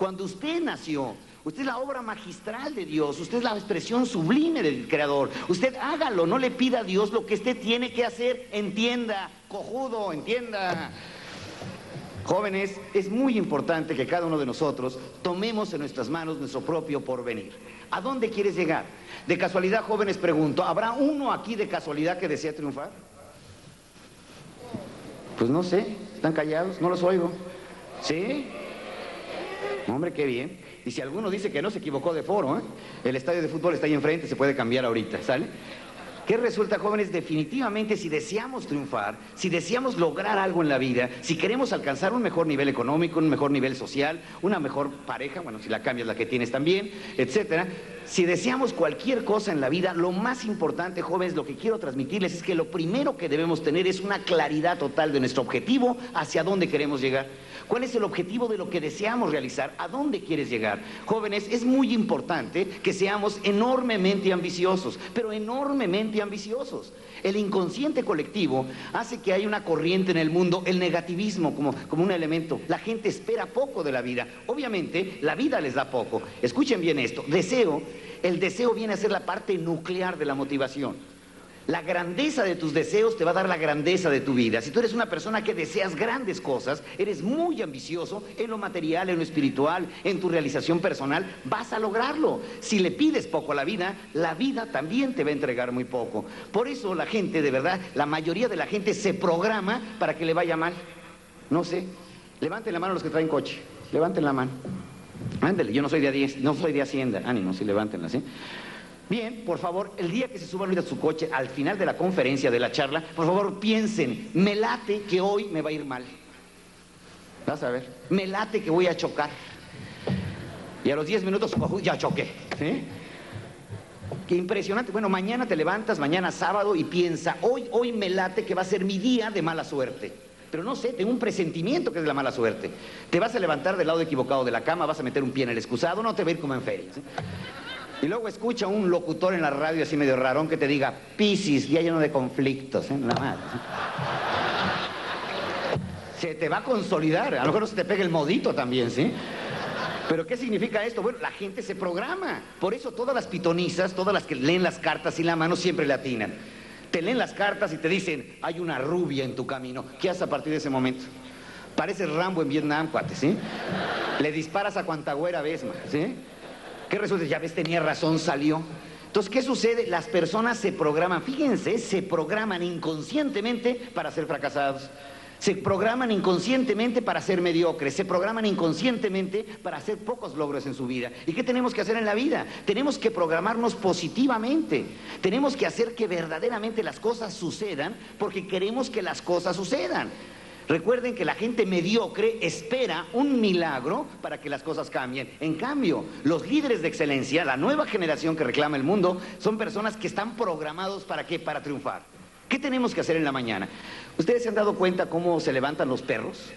Cuando usted nació, usted es la obra magistral de Dios, usted es la expresión sublime del Creador. Usted hágalo, no le pida a Dios lo que usted tiene que hacer. Entienda, cojudo, entienda. Jóvenes, es muy importante que cada uno de nosotros tomemos en nuestras manos nuestro propio porvenir. ¿A dónde quieres llegar? De casualidad, jóvenes, pregunto, ¿habrá uno aquí de casualidad que desea triunfar? Pues no sé, están callados, no los oigo. ¿Sí? Hombre, qué bien. Y si alguno dice que no, se equivocó de foro, ¿eh? El estadio de fútbol está ahí enfrente, se puede cambiar ahorita, ¿sale? ¿Qué resulta, jóvenes? Definitivamente, si deseamos triunfar, si deseamos lograr algo en la vida, si queremos alcanzar un mejor nivel económico, un mejor nivel social, una mejor pareja, bueno, si la cambias la que tienes también, etcétera, si deseamos cualquier cosa en la vida, lo más importante, jóvenes, lo que quiero transmitirles es que lo primero que debemos tener es una claridad total de nuestro objetivo, hacia dónde queremos llegar. ¿Cuál es el objetivo de lo que deseamos realizar? ¿A dónde quieres llegar? Jóvenes, es muy importante que seamos enormemente ambiciosos, pero enormemente ambiciosos. El inconsciente colectivo hace que haya una corriente en el mundo, el negativismo como, como un elemento. La gente espera poco de la vida. Obviamente, la vida les da poco. Escuchen bien esto. Deseo, el deseo viene a ser la parte nuclear de la motivación. La grandeza de tus deseos te va a dar la grandeza de tu vida. Si tú eres una persona que deseas grandes cosas, eres muy ambicioso en lo material, en lo espiritual, en tu realización personal, vas a lograrlo. Si le pides poco a la vida, la vida también te va a entregar muy poco. Por eso la gente, de verdad, la mayoría de la gente se programa para que le vaya mal. No sé. Levanten la mano los que traen coche. Levanten la mano. Ándele, yo no soy de, no soy de Hacienda. Ánimo, sí, levántenla, ¿sí? Bien, por favor, el día que se suban a su coche, al final de la conferencia, de la charla, por favor piensen, me late que hoy me va a ir mal. Vas a ver, me late que voy a chocar. Y a los 10 minutos, ya choqué. Qué impresionante. Bueno, mañana te levantas, mañana sábado, y piensa, hoy, hoy me late que va a ser mi día de mala suerte. Pero no sé, tengo un presentimiento que es de la mala suerte. Te vas a levantar del lado equivocado de la cama, vas a meter un pie en el excusado, no te va a ir como en feria. ¿sí? Y luego escucha un locutor en la radio así medio rarón que te diga, Piscis, día lleno de conflictos, ¿eh? Nada más. Se te va a consolidar, a lo mejor no se te pega el modito también, ¿sí? Pero ¿qué significa esto? Bueno, la gente se programa. Por eso todas las pitonizas, todas las que leen las cartas y la mano siempre le atinan. Te leen las cartas y te dicen, hay una rubia en tu camino. ¿Qué haces a partir de ese momento? Pareces Rambo en Vietnam, cuate, ¿sí? Le disparas a cuanta güera ves, ¿sí? ¿Qué resulta? Ya ves, tenía razón, salió. Entonces, ¿qué sucede? Las personas se programan, fíjense, se programan inconscientemente para ser fracasados. Se programan inconscientemente para ser mediocres, se programan inconscientemente para hacer pocos logros en su vida. ¿Y qué tenemos que hacer en la vida? Tenemos que programarnos positivamente. Tenemos que hacer que verdaderamente las cosas sucedan porque queremos que las cosas sucedan. Recuerden que la gente mediocre espera un milagro para que las cosas cambien. En cambio, los líderes de excelencia, la nueva generación que reclama el mundo, son personas que están programados para qué? Para triunfar. ¿Qué tenemos que hacer en la mañana? ¿Ustedes se han dado cuenta cómo se levantan los perros?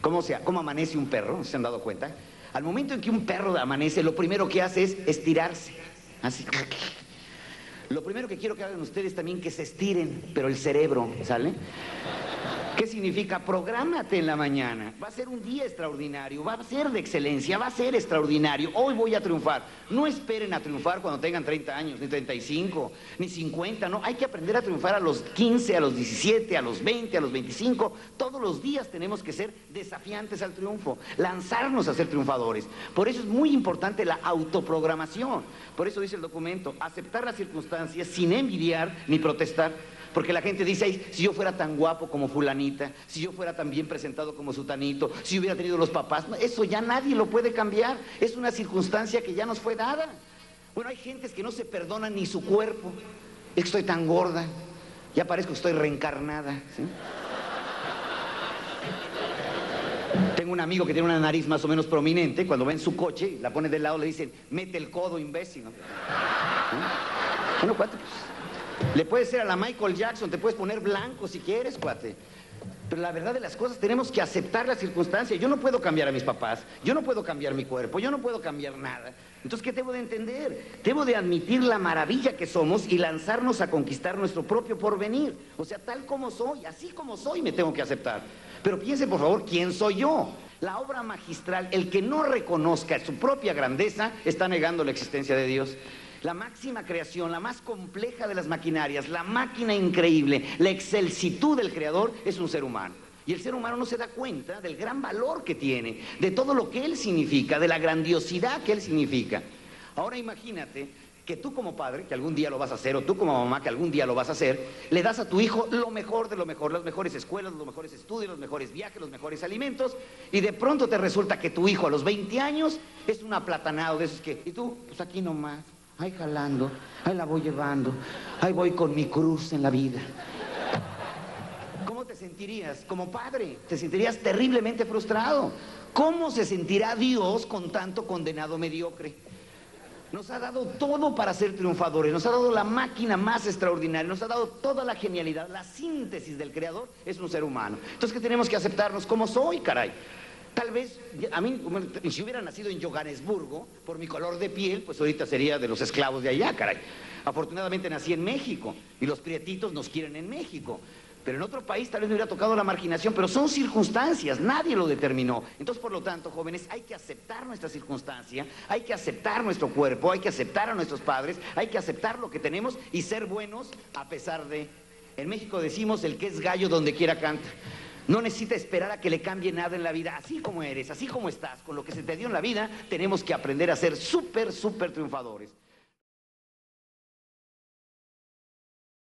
¿Cómo, se, cómo amanece un perro? ¿Se han dado cuenta? Al momento en que un perro amanece, lo primero que hace es estirarse. Así. Lo primero que quiero que hagan ustedes también que se estiren, pero el cerebro, ¿sale? ¿Qué significa? Prográmate en la mañana. Va a ser un día extraordinario, va a ser de excelencia, va a ser extraordinario. Hoy voy a triunfar. No esperen a triunfar cuando tengan 30 años, ni 35, ni 50, no. Hay que aprender a triunfar a los 15, a los 17, a los 20, a los 25. Todos los días tenemos que ser desafiantes al triunfo, lanzarnos a ser triunfadores. Por eso es muy importante la autoprogramación. Por eso dice el documento, aceptar las circunstancias sin envidiar ni protestar. Porque la gente dice, si yo fuera tan guapo como fulanita, si yo fuera tan bien presentado como sutanito, si hubiera tenido los papás, eso ya nadie lo puede cambiar. Es una circunstancia que ya nos fue dada. Bueno, hay gentes que no se perdonan ni su cuerpo. Es que estoy tan gorda, ya parezco que estoy reencarnada. Tengo un amigo que tiene una nariz más o menos prominente, cuando va en su coche, la pone del lado, le dicen, mete el codo, imbécil. ¿no? Bueno, pues, le puedes ser a la Michael Jackson, te puedes poner blanco si quieres, cuate. Pero la verdad de las cosas, tenemos que aceptar las circunstancias. Yo no puedo cambiar a mis papás, yo no puedo cambiar mi cuerpo, yo no puedo cambiar nada. Entonces, ¿qué debo de entender? Debo de admitir la maravilla que somos y lanzarnos a conquistar nuestro propio porvenir. O sea, tal como soy, así como soy, me tengo que aceptar. Pero piense, por favor, ¿quién soy yo? la obra magistral, el que no reconozca su propia grandeza, está negando la existencia de Dios. La máxima creación, la más compleja de las maquinarias, la máquina increíble, la excelsitud del creador es un ser humano. Y el ser humano no se da cuenta del gran valor que tiene, de todo lo que él significa, de la grandiosidad que él significa. Ahora imagínate que tú como padre, que algún día lo vas a hacer, o tú como mamá, que algún día lo vas a hacer, le das a tu hijo lo mejor de lo mejor, las mejores escuelas, los mejores estudios, los mejores viajes, los mejores alimentos, y de pronto te resulta que tu hijo a los 20 años es un aplatanado de esos que, y tú, pues aquí nomás, ahí jalando, ahí la voy llevando, ahí voy con mi cruz en la vida. ¿Cómo te sentirías como padre? Te sentirías terriblemente frustrado. ¿Cómo se sentirá Dios con tanto condenado mediocre? Nos ha dado todo para ser triunfadores, nos ha dado la máquina más extraordinaria, nos ha dado toda la genialidad, la síntesis del creador es un ser humano. Entonces, ¿qué tenemos que aceptarnos como soy, caray? Tal vez, a mí, si hubiera nacido en Johannesburgo, por mi color de piel, pues ahorita sería de los esclavos de allá, caray. Afortunadamente nací en México y los prietitos nos quieren en México. Pero en otro país tal vez me hubiera tocado la marginación, pero son circunstancias, nadie lo determinó. Entonces, por lo tanto, jóvenes, hay que aceptar nuestra circunstancia, hay que aceptar nuestro cuerpo, hay que aceptar a nuestros padres, hay que aceptar lo que tenemos y ser buenos a pesar de... En México decimos el que es gallo donde quiera canta. No necesita esperar a que le cambie nada en la vida. Así como eres, así como estás, con lo que se te dio en la vida, tenemos que aprender a ser súper, súper triunfadores.